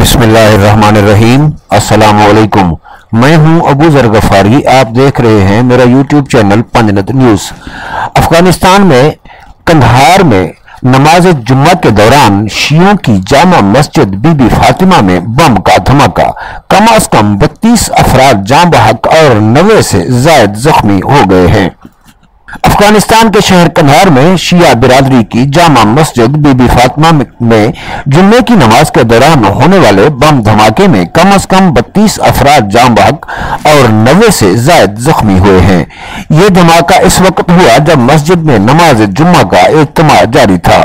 بسم اللہ الرحمن الرحیم۔ السلام علیکم۔ میں ہوں ابو ذر غفاری، آپ دیکھ رہے ہیں میرا یوٹیوب چینل پنجنت نیوز۔ افغانستان میں کندھار میں نماز جمعہ کے دوران شیعوں کی جامع مسجد بی بی فاطمہ میں بم کا دھماکہ۔ کم از کم بتیس افراد جام بحق اور نوے سے زائد زخمی ہو گئے ہیں۔ افغانستان کے شہر کنہار میں شیعہ برادری کی جامع مسجد بی بی فاطمہ میں جمعے کی نماز کے دوران ہونے والے بم دھماکے میں کم از کم بتیس افراد جام بحق اور نوے سے زائد زخمی ہوئے ہیں۔ یہ دھماکہ اس وقت ہوا جب مسجد میں نماز جمعہ کا اجتماع جاری تھا۔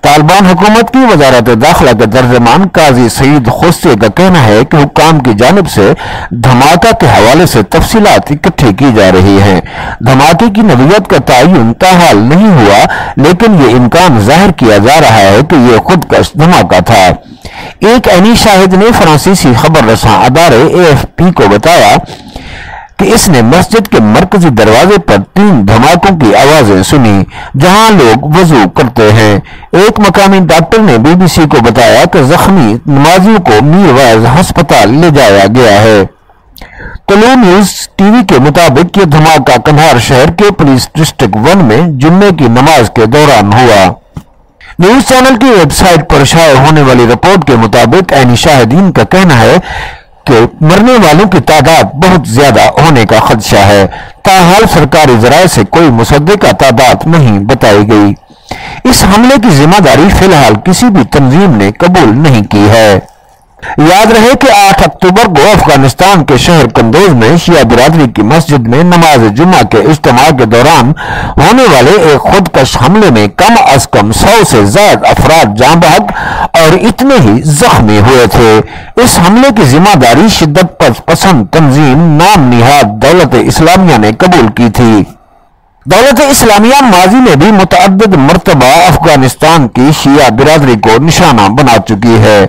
طالبان حکومت کی وزارت داخلہ کے درجمان قاضی سعید خوستے کا کہنا ہے کہ حکام کی جانب سے دھماکہ کے حوالے سے تفصیلات اکٹھے کی جا رہی ہیں۔ دھماکے کی نویت کا تعین تاحال نہیں ہوا، لیکن یہ امکان ظاہر کیا جا رہا ہے کہ یہ خود کش دھماکہ تھا۔ ایک اینی شاہد نے فرانسیسی خبر رساں ادارے اے ایف پی کو بتایا کہ اس نے مسجد کے مرکزی دروازے پر تین دھماکوں کی آوازیں سنی جہاں لوگ وضو کرتے ہیں۔ ایک مقامی ڈاکٹر نے بی بی سی کو بتایا کہ زخمی نمازیوں کو میر وائز ہسپتال لے جایا گیا ہے۔ طلوع نیوز ٹی وی کے مطابق یہ دھماکہ کنہار شہر کے پولیس ڈسٹرکٹ ون میں جمعے کی نماز کے دوران ہوا۔ نیوز چینل کی ویب سائٹ پر شائع ہونے والی رپورٹ کے مطابق اینی شاہدین کا کہنا ہے کہ مرنے والوں کی تعداد بہت زیادہ ہونے کا خدشہ ہے۔ تاحال سرکاری ذرائع سے کوئی مصدقہ تعداد نہیں بتائی گئی۔ اس حملے کی ذمہ داری فی الحال کسی بھی تنظیم نے قبول نہیں کی ہے۔ یاد رہے کہ آٹھ اکتوبر کو افغانستان کے شہر کندوز میں شیعہ برادری کی مسجد میں نماز جمعہ کے اجتماع کے دوران ہونے والے ایک خودکش حملے میں کم از کم سو سے زائد افراد جام بحق اور اتنے ہی زخمی ہوئے تھے۔ اس حملے کی ذمہ داری شدت پسند تنظیم نام نہاد دولت اسلامیہ نے قبول کی تھی۔ دولت اسلامیہ ماضی میں بھی متعدد مرتبہ افغانستان کی شیعہ برادری کو نشانہ بنا چکی ہے۔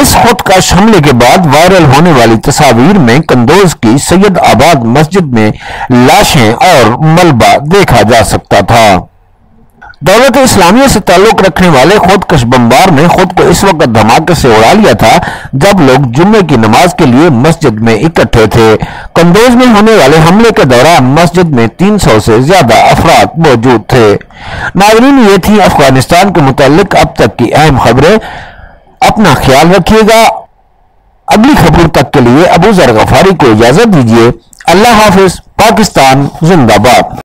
اس خود کا حملے کے بعد وائرل ہونے والی تصاویر میں کندوز کی سید آباد مسجد میں لاشیں اور ملبہ دیکھا جا سکتا تھا۔ دولت اسلامیہ سے تعلق رکھنے والے خود کش بمبار نے خود کو اس وقت دھماکے سے اڑا لیا تھا جب لوگ جمعے کی نماز کے لیے مسجد میں اکٹھے تھے۔ کندوز میں ہونے والے حملے کے دوران مسجد میں تین سو سے زیادہ افراد موجود تھے۔ ناظرین، یہ تھی افغانستان کے متعلق اب تک کی اہم خبریں۔ اپنا خیال رکھیے گا۔ اگلی خبر تک کے لیے ابو ذر غفاری کو اجازت دیجیے۔ اللہ حافظ، پاکستان، زندہ باد۔